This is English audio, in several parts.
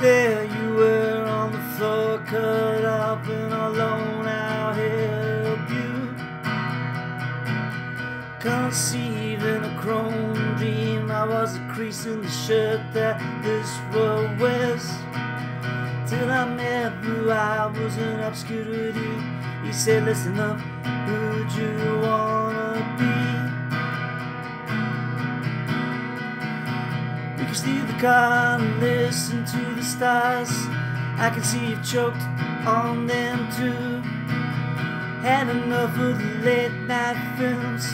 There you were on the floor, cut up and alone. I'll help you conceive in a chrome dream. I was a crease in the shirt that this world wears. Till I met you, I was in obscurity. He said, Listen up, who'd you wanna be? We can steal the car and the stars. I can see you've choked on them too. Had enough of the late night films.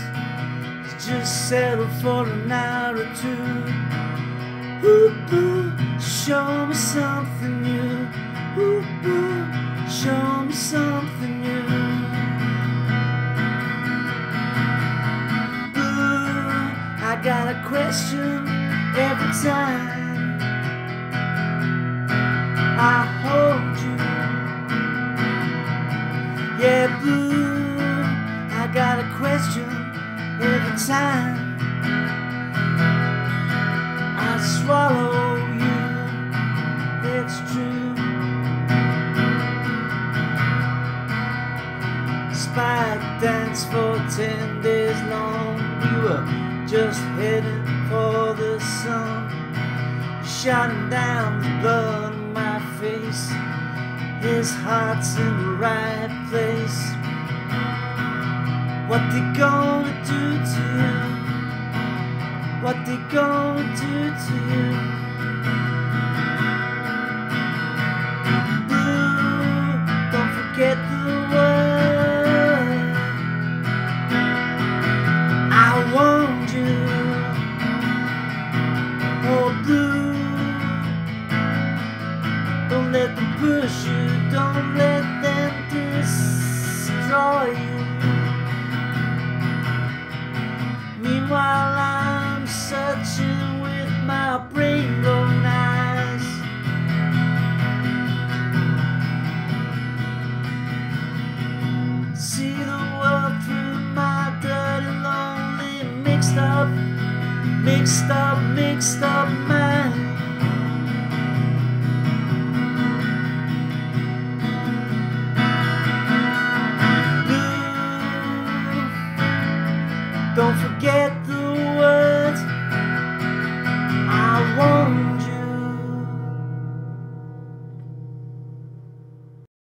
Just settle for an hour or two. Ooh, boo, show me something new. Ooh, boo, show me something new. Boo, I got a question every time question every time I swallow you. It's true. Spike dance for ten days long. We were just heading for the sun. Shouting down the blood on my face. His heart's in the right place. What they gonna do to you? What they gonna do to you? searching with my brain gone, eyes. See the world through my dirty, lonely, mixed up, mixed up, mixed up mind. Blue, don't forget